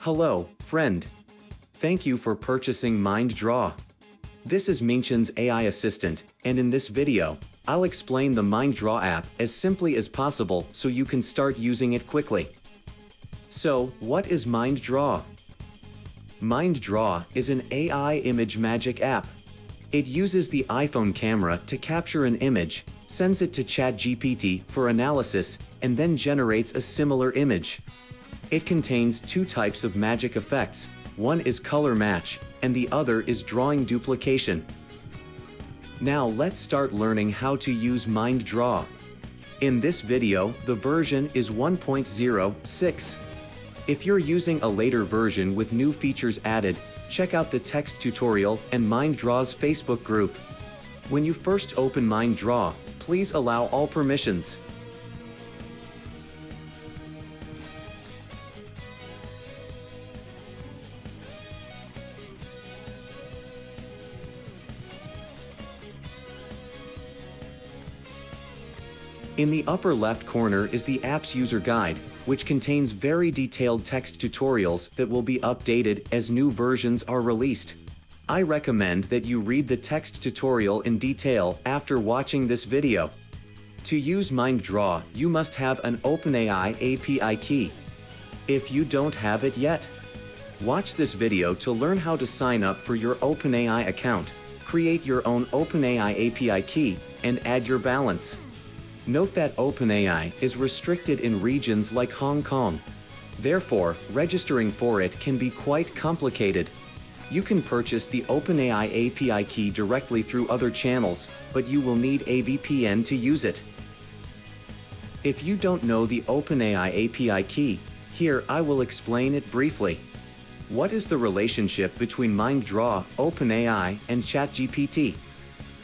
Hello, friend. Thank you for purchasing MindDraw. This is Minchen's AI assistant, and in this video, I'll explain the MindDraw app as simply as possible so you can start using it quickly. So, what is MindDraw? MindDraw is an AI image magic app. It uses the iPhone camera to capture an image, sends it to ChatGPT for analysis, and then generates a similar image. It contains two types of magic effects. One is color match, and the other is drawing duplication. Now let's start learning how to use MindDraw. In this video, the version is 1.06. If you're using a later version with new features added, check out the text tutorial and MindDraw's Facebook group. When you first open MindDraw, please allow all permissions. In the upper left corner is the app's user guide, which contains very detailed text tutorials that will be updated as new versions are released. I recommend that you read the text tutorial in detail after watching this video. To use MindDraw, you must have an OpenAI API key. If you don't have it yet, watch this video to learn how to sign up for your OpenAI account, create your own OpenAI API key, and add your balance. Note that OpenAI is restricted in regions like Hong Kong. Therefore, registering for it can be quite complicated. You can purchase the OpenAI API key directly through other channels, but you will need a VPN to use it. If you don't know the OpenAI API key, here I will explain it briefly. What is the relationship between MindDraw, OpenAI, and ChatGPT?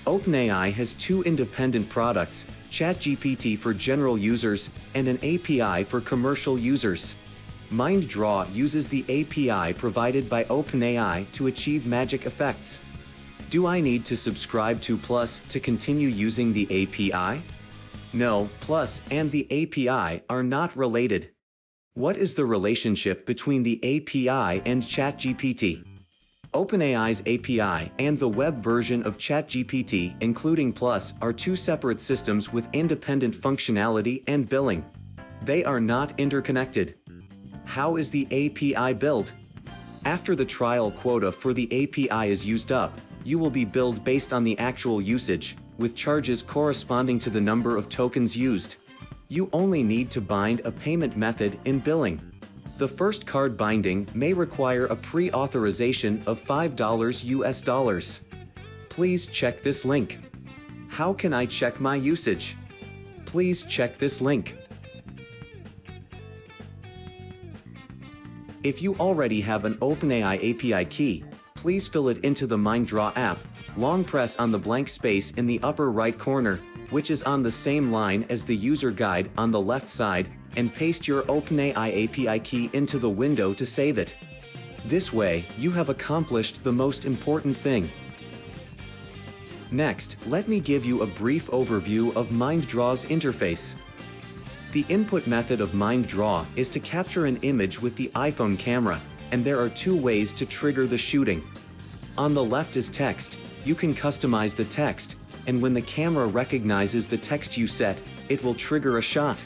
OpenAI has two independent products, ChatGPT for general users, and an API for commercial users. MindDraw uses the API provided by OpenAI to achieve magic effects. Do I need to subscribe to Plus to continue using the API? No, Plus and the API are not related. What is the relationship between the API and ChatGPT? OpenAI's API and the web version of ChatGPT, including Plus, are two separate systems with independent functionality and billing. They are not interconnected. How is the API built? After the trial quota for the API is used up, you will be billed based on the actual usage, with charges corresponding to the number of tokens used. You only need to bind a payment method in billing. The first card binding may require a pre-authorization of $5 US dollars. Please check this link. How can I check my usage? Please check this link. If you already have an OpenAI API key, please fill it into the MindDraw app. Long press on the blank space in the upper right corner, which is on the same line as the user guide on the left side, and paste your OpenAI API key into the window to save it. This way, you have accomplished the most important thing. Next, let me give you a brief overview of MindDraw's interface. The input method of MindDraw is to capture an image with the iPhone camera, and there are two ways to trigger the shooting. On the left is text. You can customize the text, and when the camera recognizes the text you set, it will trigger a shot.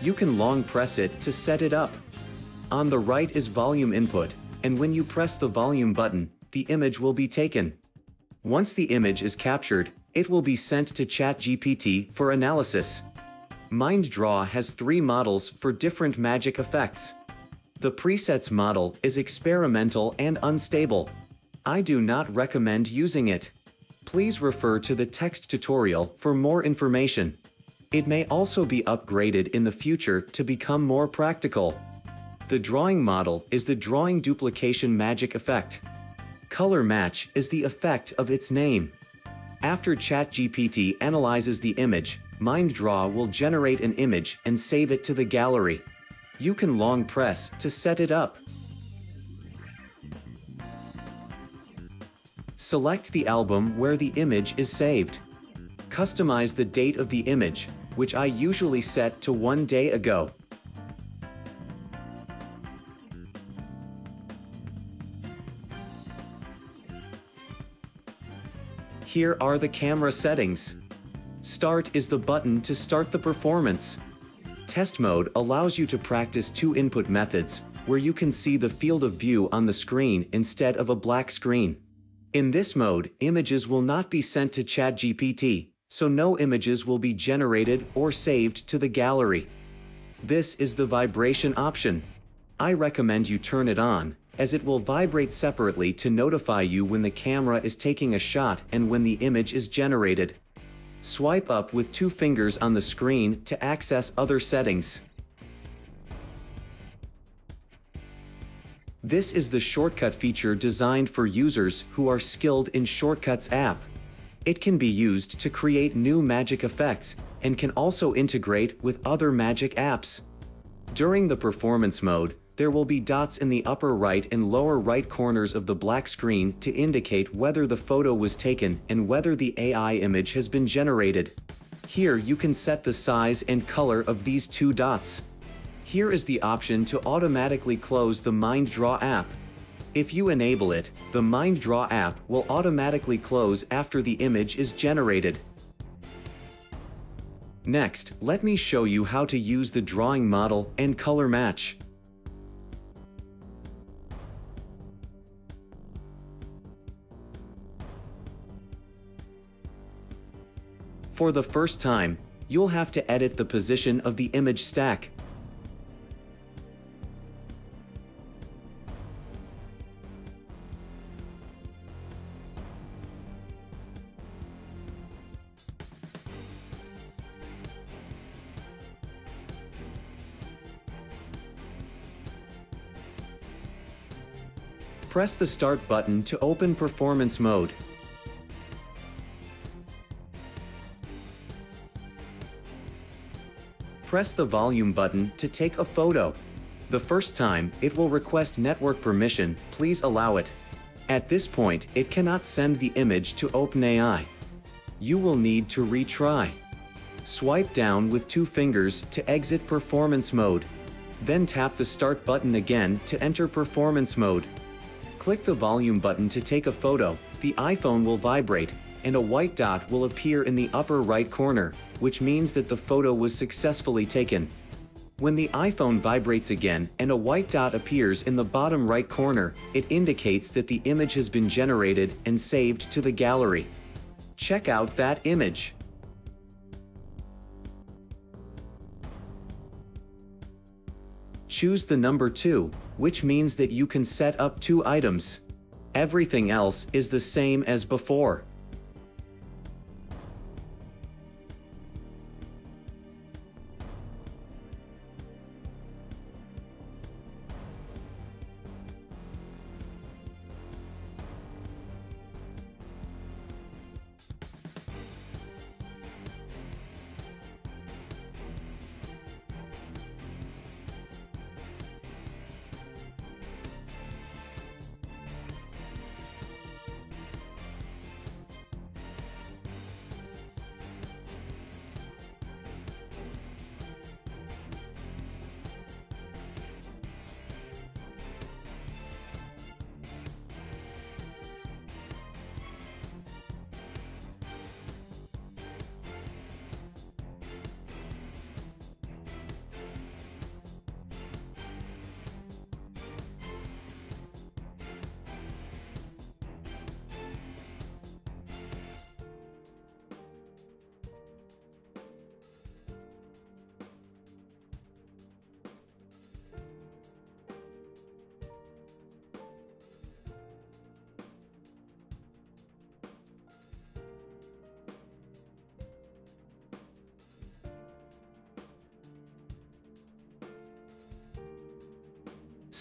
You can long press it to set it up. On the right is volume input, and when you press the volume button, the image will be taken. Once the image is captured, it will be sent to ChatGPT for analysis. MindDraw has three models for different magic effects. The presets model is experimental and unstable. I do not recommend using it. Please refer to the text tutorial for more information. It may also be upgraded in the future to become more practical. The drawing model is the drawing duplication magic effect. Color match is the effect of its name. After ChatGPT analyzes the image, MindDraw will generate an image and save it to the gallery. You can long press to set it up. Select the album where the image is saved. Customize the date of the image, which I usually set to one day ago. Here are the camera settings. Start is the button to start the performance. Test mode allows you to practice two input methods, where you can see the field of view on the screen instead of a black screen. In this mode, images will not be sent to ChatGPT, so no images will be generated or saved to the gallery. This is the vibration option. I recommend you turn it on, as it will vibrate separately to notify you when the camera is taking a shot and when the image is generated. Swipe up with two fingers on the screen to access other settings. This is the shortcut feature designed for users who are skilled in Shortcuts app. It can be used to create new magic effects and can also integrate with other magic apps. During the performance mode, there will be dots in the upper right and lower right corners of the black screen to indicate whether the photo was taken and whether the AI image has been generated. Here you can set the size and color of these two dots. Here is the option to automatically close the MindDraw app. If you enable it, the MindDraw app will automatically close after the image is generated. Next, let me show you how to use the drawing model and color match. For the first time, you'll have to edit the position of the image stack. Press the Start button to open Performance Mode. press the volume button to take a photo. The first time, it will request network permission, please allow it. At this point, it cannot send the image to OpenAI. You will need to retry. Swipe down with two fingers to exit performance mode. Then tap the start button again to enter performance mode. Click the volume button to take a photo, the iPhone will vibrate, and a white dot will appear in the upper right corner, which means that the photo was successfully taken. When the iPhone vibrates again and a white dot appears in the bottom right corner, it indicates that the image has been generated and saved to the gallery. Check out that image. Choose the number 2, which means that you can set up two items. Everything else is the same as before.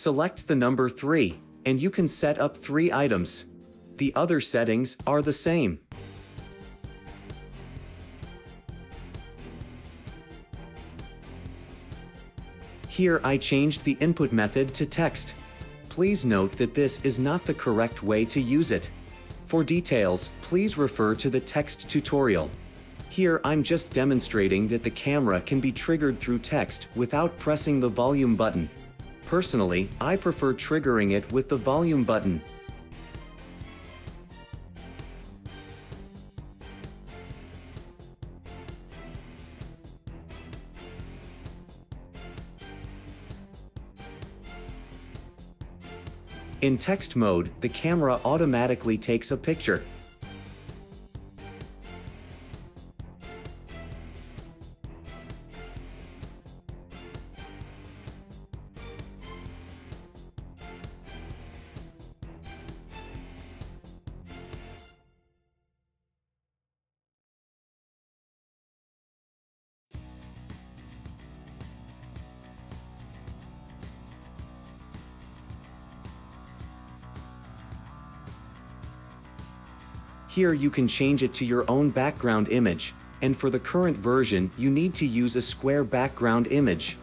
Select the number 3, and you can set up three items. The other settings are the same. Here I changed the input method to text. Please note that this is not the correct way to use it. For details, please refer to the text tutorial. Here I'm just demonstrating that the camera can be triggered through text without pressing the volume button. Personally, I prefer triggering it with the volume button. In text mode, the camera automatically takes a picture. Here you can change it to your own background image, and for the current version you need to use a square background image.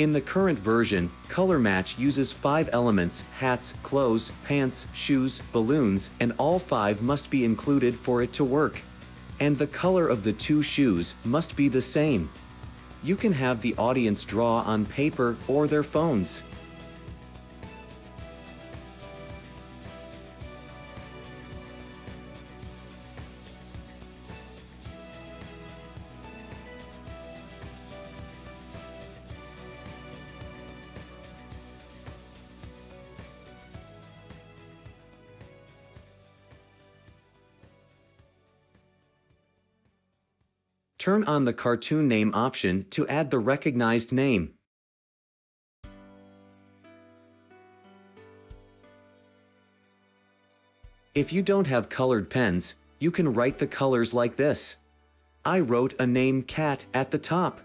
In the current version, Color Match uses five elements, hats, clothes, pants, shoes, balloons, and all five must be included for it to work. And the color of the two shoes must be the same. You can have the audience draw on paper or their phones. Turn on the cartoon name option to add the recognized name. If you don't have colored pens, you can write the colors like this. I wrote a name cat at the top.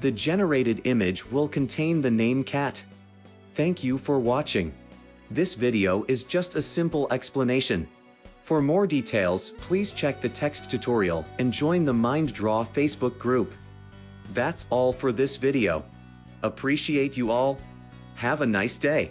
The generated image will contain the name cat. Thank you for watching. This video is just a simple explanation. For more details, please check the text tutorial and join the MindDraw Facebook group. That's all for this video. Appreciate you all. Have a nice day.